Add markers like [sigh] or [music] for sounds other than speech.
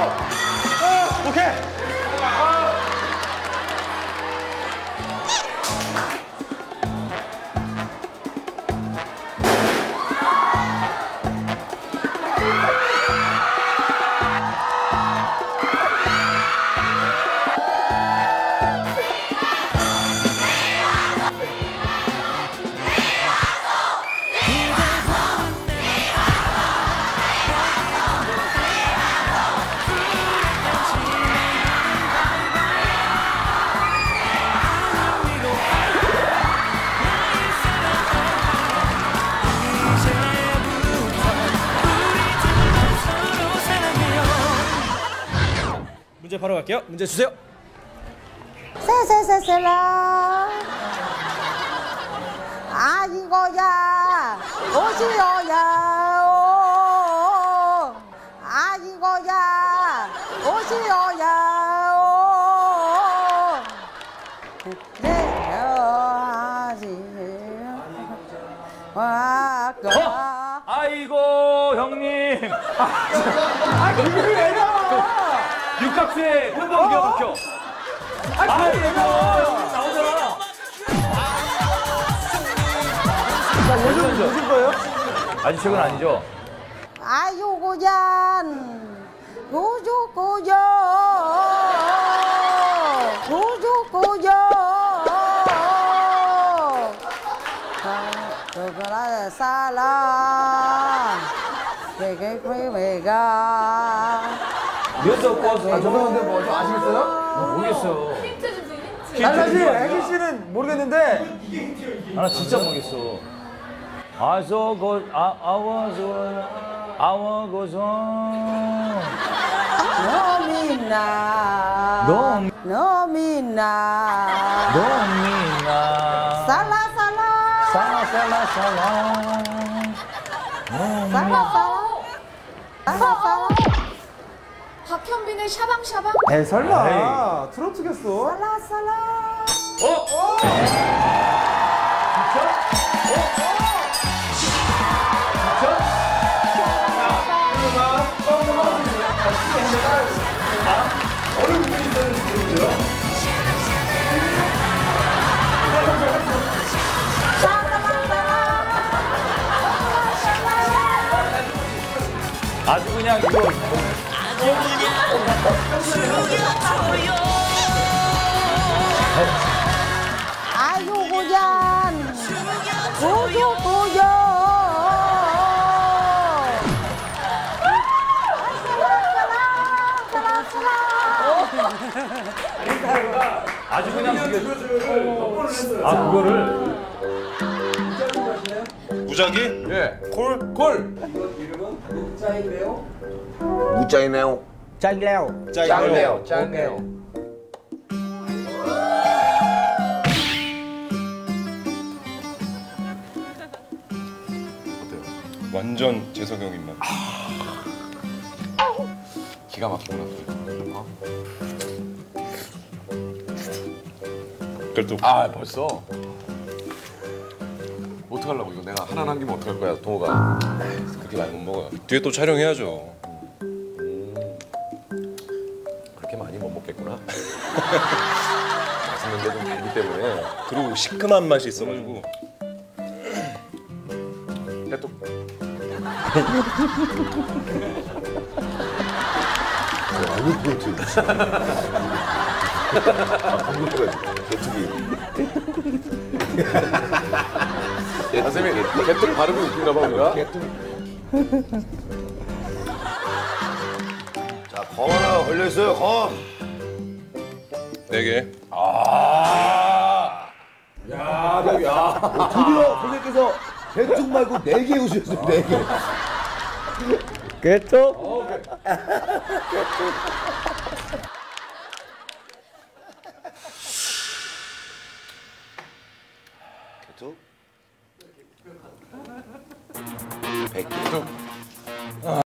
아, 오케이. 문제 바로 갈게요. 문제 주세요. 세세세세라 아 이거야 오시오야 오. 아 이거야 오시오야 오. 내려하지 와까 아이고 형님. 아 나와? 육각수에 한번 기어박혀. 아 나와? 나오잖아. 요즘 요즘 거예요? 아직 최근 아니죠? 아유고얀 고조고요 고조고요 그거라 살라 되게 quý vị 가 몇석 아 버스. 죄송한데 뭐 좀 아시겠어요? 모르겠어. 사실 애기 씨는 모르겠는데 아, 나 진짜 모르겠어. 아, 저거, 아, 아와서, 아와고서. 너미나 너미- 너미나 너미나. 살라 살라 살라, 살라, 살라. 살라 살라 살라 살라 박현빈의 샤방샤방? 에 설마. 트로트겠어? 살라 살라. 어? 아주 그냥 이거 아유고얀 고조고요 아주 그냥 이게 아 그거를 무작위? 예. 콜? 콜. 무짜이네요. 짤래요. 짜이네요. 짱네요. 완전 재석형 입맛. 기가 막히구나. 그래도 아 벌써. 어떡하려고 이거? 내가 하나 남기면 어떡할 거야 동호가. 그렇게 많이 못 먹어요. 뒤에 또 촬영해야죠. 그렇게 많이 못 먹겠구나. [laughs] 맛있는 게좀 달기 때문에. 그리고 시큼한 맛이 있어가지고. 근데 또. 아니 그렇지. 선생님 개뚝 발음이 웃긴가 봐 우리가. 자, 검 하나 걸려 있어요. 검. 네 개. 아. 야, 야, 야. 드디어 선생님께서 개뚝 말고 네 개 웃으셨어요. 네 개. 네 개뚝? 어, 개뚝. 개뚝? 100개.